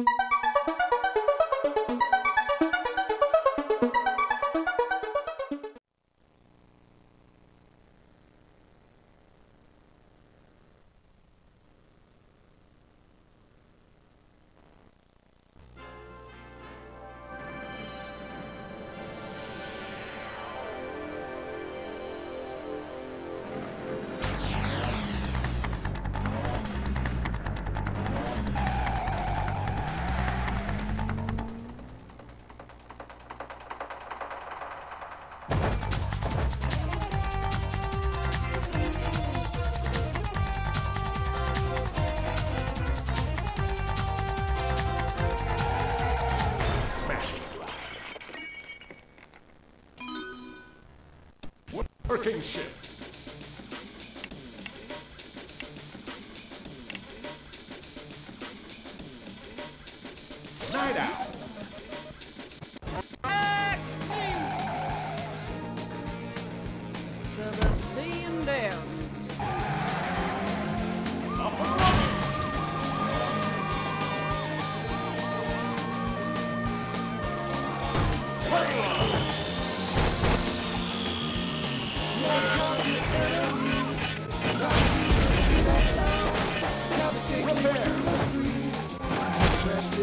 Smash it. Working shift. Night out.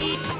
Sonic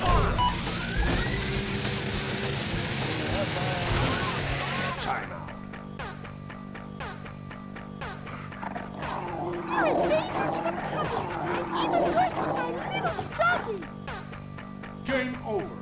Game over.